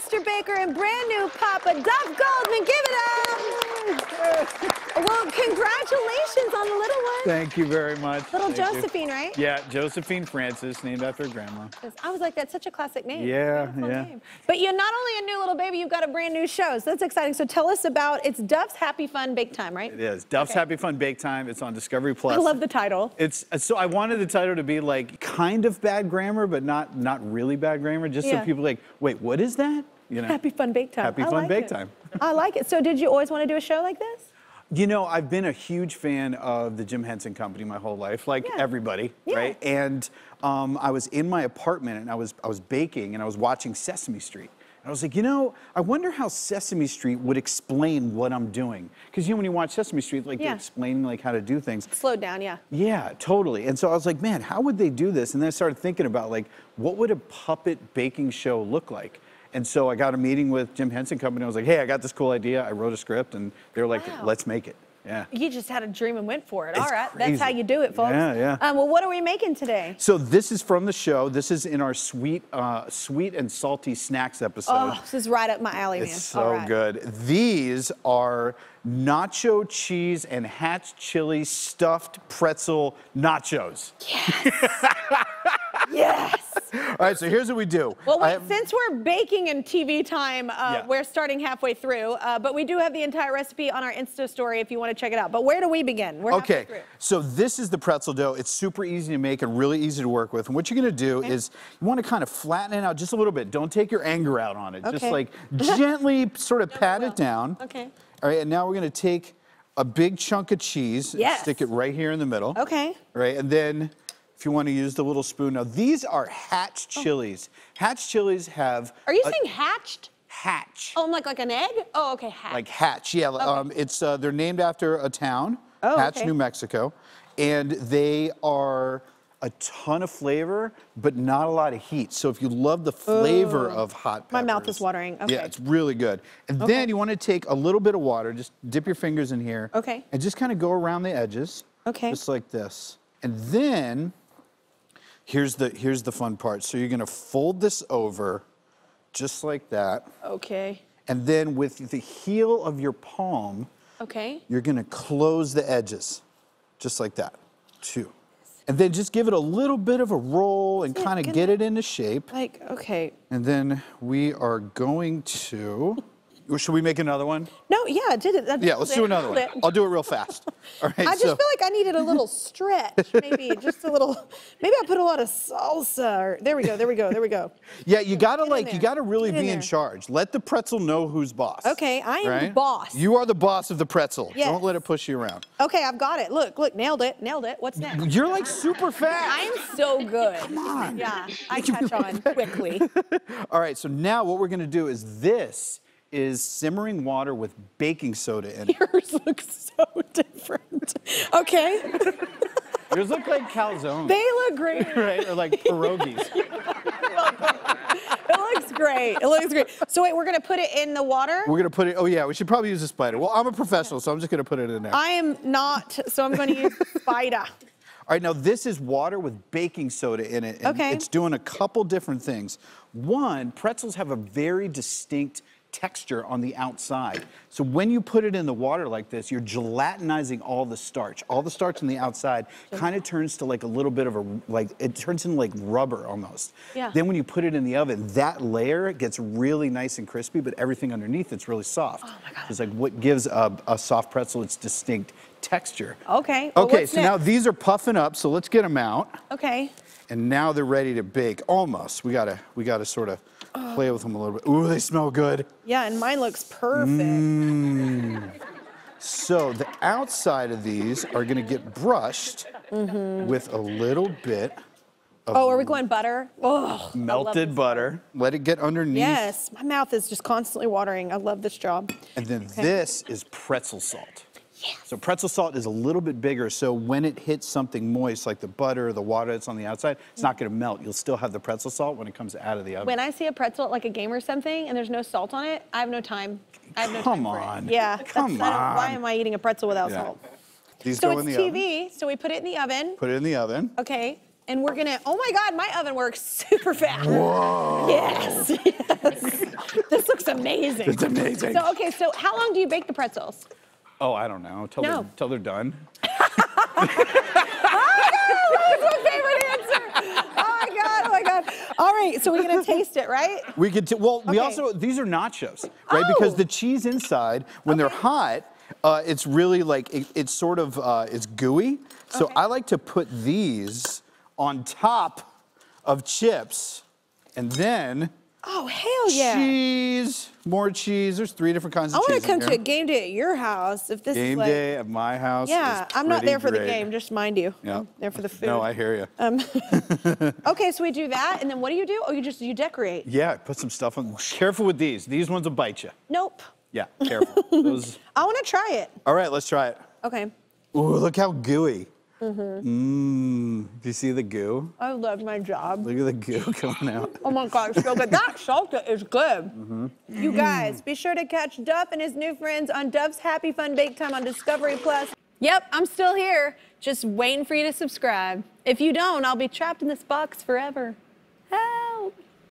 master baker and brand new Papa Duff Goldman. Give it up. Well, congratulations on the little one. Thank you very much. Little Thank you. Josephine, right? Yeah, Josephine Francis, named after grandma. I was like, that's such a classic name. Yeah, yeah. name. But you're not only a new little baby, you've got a brand new show. So that's exciting. So tell us about it's Duff's Happy Fun Bake Time, right? It is. Duff's Okay. Happy Fun Bake Time. It's on Discovery Plus. I love the title. It's so I wanted the title to be like kind of bad grammar, but not not really bad grammar, just Yeah. so people are like, wait, what is that? You know. Happy Fun Bake Time. Happy I Fun like Bake it. Time. I like it. So did you always want to do a show like this? You know, I've been a huge fan of the Jim Henson Company my whole life, like Yeah. everybody, Yeah. right? And um, I was in my apartment and I was I was baking and I was watching Sesame Street. And I was like, you know, I wonder how Sesame Street would explain what I'm doing. Because you know, when you watch Sesame Street, like Yeah. they're explaining like how to do things. Slowed down, yeah. Yeah, totally. And so I was like, man, how would they do this? And then I started thinking about like, what would a puppet baking show look like? And so I got a meeting with Jim Henson Company. I was like, hey, I got this cool idea. I wrote a script, and they were like, Wow. let's make it. Yeah. You just had a dream and went for it. All It's right, that's how you do it, folks. Yeah, yeah. Um, well, what are we making today? So this is from the show. This is in our sweet, uh, sweet and salty snacks episode. Oh, this is right up my alley, man. It's All so right. good. These are nacho cheese and hatch chili stuffed pretzel nachos. Yes. Yes. All right, so here's what we do. Well, wait, have- since we're baking in TV time, uh, Yeah. we're starting halfway through, uh, but we do have the entire recipe on our Insta story if you want to check it out. But where do we begin? We're Okay, so this is the pretzel dough. It's super easy to make and really easy to work with. And what you're gonna do is you wanna kind of flatten it out just a little bit. Don't take your anger out on it. Okay. Just like gently sort of pat it down. Okay. All right, and now we're gonna take a big chunk of cheese and Yes. stick it right here in the middle. Okay. Right, and then if you wanna use the little spoon. Now these are hatch chilies. Hatch chilies have Are you a- saying hatched? hatch. Oh, like, like an egg? Oh, okay, hatched. Like Hatch, yeah. Um, it's uh, they're named after a town, Oh, Hatch, okay. New Mexico, and they are a ton of flavor, but not a lot of heat. So if you love the flavor of hot peppers, My mouth is watering. Okay. Yeah, it's really good. And Okay. then you want to take a little bit of water, just dip your fingers in here, Okay. and just kind of go around the edges, Okay. just like this. And then here's the here's the fun part. So you're gonna fold this over, just like that. Okay. And then with the heel of your palm, Okay. you're gonna close the edges, just like that. Two. And then just give it a little bit of a roll and kind of get it into shape. Like, okay. And then we are going to, should we make another one? No, yeah, I did it. I Yeah, let's do another one. I'll do it real fast. All right, I just so, feel like I needed a little stretch, maybe just a little. Maybe I put a lot of salsa. Or, there we go. There we go. There we go. yeah, you gotta Get like, you gotta really Get be in there. charge. Let the pretzel know who's boss. Okay, I am the right? boss. You are the boss of the pretzel. Yes. Don't let it push you around. Okay, I've got it. Look, look, nailed it, nailed it. What's next? You're like super fast. I am so good. Come on. Yeah, I catch on quickly. All right, so now what we're gonna do is this is simmering water with baking soda in it. Yours looks so different. Okay, Yours look like calzones, they look great. right? Or like pierogies. It looks great. It looks great. So wait, we're gonna put it in the water. We're gonna put it, oh yeah, we should probably use a spider. Well, I'm a professional, so I'm just gonna put it in there. I am not, so I'm going to use a spider. All right, now this is water with baking soda in it. and Okay. It's doing a couple different things. One, pretzels have a very distinct texture on the outside. So when you put it in the water like this, you're gelatinizing all the starch. All the starch on the outside kind of turns to like a little bit of a, like, it turns into like rubber almost. Yeah. Then when you put it in the oven, that layer gets really nice and crispy, but everything underneath it's really soft. Oh my God. It's like what gives a, a soft pretzel its distinct texture. Okay. well, Okay, so now these are puffing up, so let's get them out. Okay. And now they're ready to bake. Almost. We gotta we gotta sort of play with them a little bit. Ooh, they smell good. Yeah, and mine looks perfect. Mm. So the outside of these are gonna get brushed with a little bit of Oh, are we going butter? Oh, melted butter. Let it get underneath. Yes, my mouth is just constantly watering. I love this job. And then this is pretzel salt. So pretzel salt is a little bit bigger, so when it hits something moist, like the butter or the water that's on the outside, it's not gonna melt. You'll still have the pretzel salt when it comes out of the oven. When I see a pretzel at like a game or something and there's no salt on it, I have no time. I have no Come time for it. on. Yeah. Come that's- I Why am I eating a pretzel without Yeah. salt? These So go it's in the oven. TV. So we put it in the oven. Put it in the oven. Okay. And we're gonna. Oh my God, my oven works super fast. Whoa. Yes. Yes. this looks amazing. It's amazing. So okay, so how long do you bake the pretzels? Oh, I don't know. Till, No. they're, till they're done. That's my favorite answer. Oh my god, oh my god. All right, so we're gonna taste it, right? We could, t- well, we also, these are nachos, right? Because Oh. the cheese inside, when they're hot, uh, it's really like, it, it's sort of, uh, it's gooey. So Okay. I like to put these on top of chips and then Oh hell yeah. cheese, more cheese. There's three different kinds I of cheese. want to come to a game day at your house if this game is like day at my house. Yeah, I'm not there for the game, just mind you. Yeah. I'm there for the food. No, I hear you. Um, okay, so we do that, and then what do you do? Oh, you just you decorate. yeah, put some stuff on. Careful with these. These ones will bite you. Nope. Yeah, careful. Those. I want to try it. All right, let's try it. Okay. Ooh, look how gooey. Mm-hmm. Mmm. Do you see the goo? I love my job. Look at the goo coming out. Oh my God, so good. That salsa is good. Mm-hmm. You guys, be sure to catch Duff and his new friends on Duff's Happy Fun Bake Time on Discovery Plus. Yep, I'm still here, just waiting for you to subscribe. If you don't, I'll be trapped in this box forever. Ah.